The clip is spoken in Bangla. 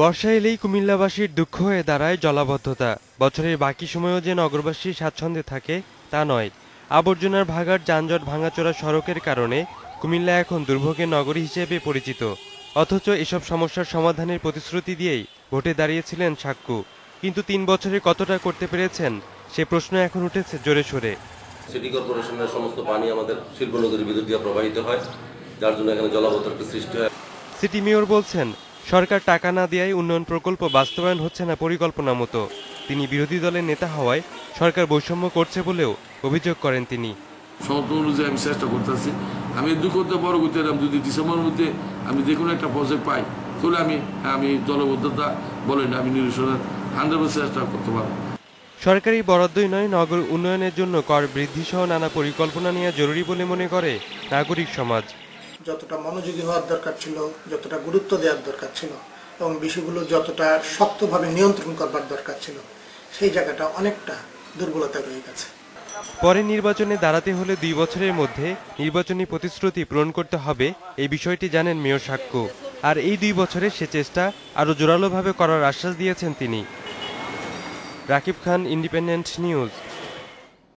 বর্ষা এলেই কুমিল্লাবাসীর দুঃখ হয়ে দাঁড়ায় জলাবদ্ধতা। বছরের বাকি সময়ও যে নগরবাসী স্বাচ্ছন্দ্যে থাকে তা নয়। আবর্জনার ভাগার যানজট ভাঙাচোরা সড়কের কারণে কুমিল্লা এখন দুর্ভোগের নগরী হিসেবে পরিচিত। অথচ এসব সমস্যার সমাধানের প্রতিশ্রুতি দিয়েই ভোটে দাঁড়িয়েছিলেন সাক্কু কিন্তু তিন বছরে কতটা করতে পেরেছেন সে প্রশ্ন এখন উঠেছে জোরে সোরে। সিটি কর্পোরেশনের সমস্ত পানি আমাদের শিল্পনগরীর ভিতর দিয়ে প্রবাহিত হয় যার জন্য এখানে জলাবদ্ধতার সৃষ্টি হয়। সিটি মেয়র বলছেন সরকার টাকা না দেওয়ায় উন্নয়ন প্রকল্প বাস্তবায়ন হচ্ছে না পরিকল্পনা মতো। তিনি বিরোধী দলের নেতা হওয়ায় সরকার বৈষম্য করছে বলেও অভিযোগ করেন তিনি। সমর্থ অনুযায়ী আমি চেষ্টা করতেছি আমি দুঃখ করতে বড় করতে যদি ডিসেম্বরের মধ্যে আমি যে কোনো একটা প্রজেক্ট পাই তাহলে আমি আমি জলবদ্ধতা বলেন আমি নিরসনের হান্ড্রেড চেষ্টা করতে পারব। সরকারি বরাদ্দই নয় নগর উন্নয়নের জন্য কর বৃদ্ধি সহ নানা পরিকল্পনা নেওয়া জরুরি বলে মনে করে নাগরিক সমাজ। যতটা মনোযোগী হওয়ার দরকার ছিল, যতটা গুরুত্ব দেওয়ার দরকার ছিল, এবং বিষয়গুলো যতটা শক্তভাবে নিয়ন্ত্রণ করবার দরকার ছিল, সেই জায়গাটা অনেকটা দুর্বলতা রয়ে গেছে। পরে নির্বাচনে দাঁড়াতে হলে দুই বছরের মধ্যে নির্বাচনী প্রতিশ্রুতি পূরণ করতে হবে, এই বিষয়টি জানেন মেয়র সাক্ষ্য। আর এই দুই বছরে সে চেষ্টা আরও জোরালোভাবে করার আশ্বাস দিয়েছেন তিনি। Rakib Khan, independent news.